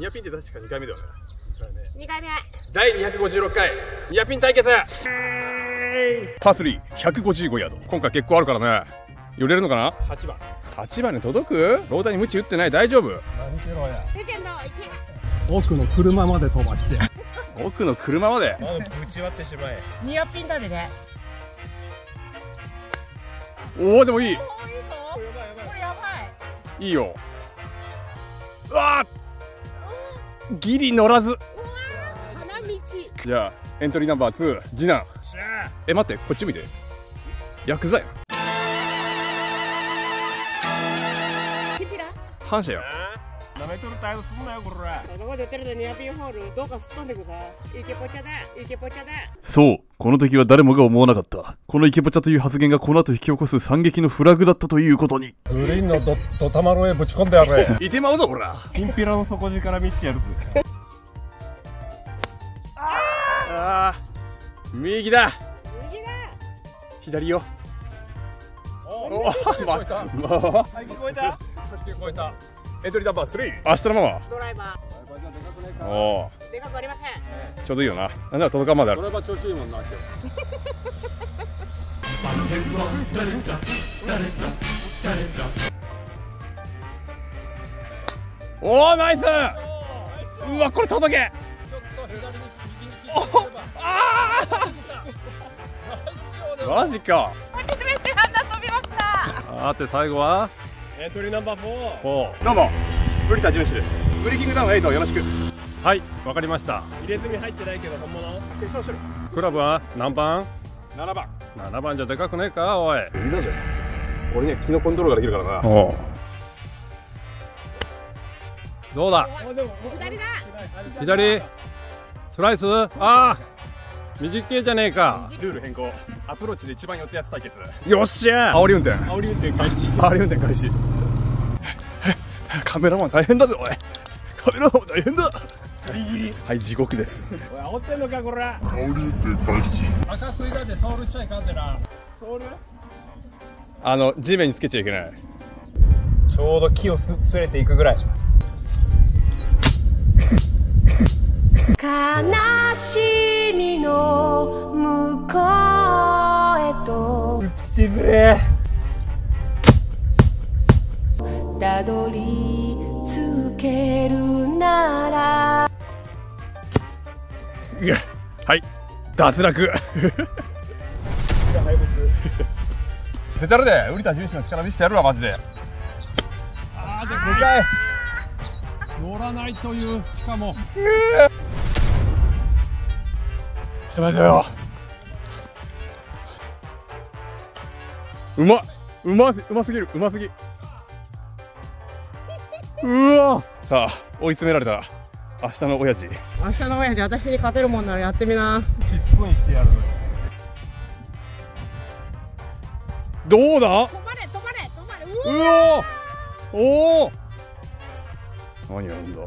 ニアピンって確か2回目だよね。2回目。第256回。ニアピン対決。パー3155ヤード。今回結構あるからね。寄れるのかな？8番。8番に届く？ローターに鞭打ってない？大丈夫？何てろや出てんの行け。奥の車まで飛ばして。奥の車まで？ぶち割ってしまえ。ニアピンだでね。おおでもいい。おいいぞ。これやばい。いいよ。うわーギリ乗らず。花道。じゃあエントリーナンバー2次男。え待ってこっち見て。ヤクザや反射やんなめとる態度すんなよこら。そこ出てるとニアピンホールどうかすっ飛んでくさ。イケポチャだイケポチャだ。そう、この時は誰もが思わなかった。このイケポチャという発言がこの後引き起こす惨劇のフラグだったということに。グリーンのドドタマロへぶち込んでやれ。いてまうぞほら。チンピラの底力見してやるぜ。あー右だ。右だ。左よおおま聞こえた。聞こえた エントリーナンバー3明日のまドライバまおー。でかくありません。おちょうどいいよな。なんなら届かんまである。ドライバー調子いいもんな今日。おおナイス！うわこれ届けちょっと左に右に切ってあー。マジか。初めてあんな飛びました。さて最後は？エントリーナンバー4おどうもブリタ純志です。ブリキングダウン8よろしく。はい、わかりました。入れ墨入ってないけど本物？決勝してるクラブは何番？7番 ?7 番じゃでかくねえか、おい。いだぜ俺には気のコントロールができるからな。おう。どうだ？左だ左スライスああ短いじゃねえか。ルール変更。アプローチで一番寄ったやつ対決。よっしゃ。煽り運転。煽り運転開始。煽り運転開始。カメラマン大変だぜおい。カメラマン大変だ。ギリギリ。はい地獄です。おい煽ってんのかこら。赤食いだってソールしちゃいかんぜなソール？あの地面につけちゃいけない。ちょうど木をすすれていくぐらいと土ずれ。たどり着けるなら。はい。脱落。絶対あれで瓜田純志の力見せてやるわマジで。あーででかい乗らないというしかも。ちょっと待ってようまっうますうますぎるうますぎ。うわ。さあ追い詰められた。明日の親父。明日の親父私に勝てるもんならやってみな。チップにしてやるどうだ？止まれ止まれ止まれ。ううおおお何やるんだ？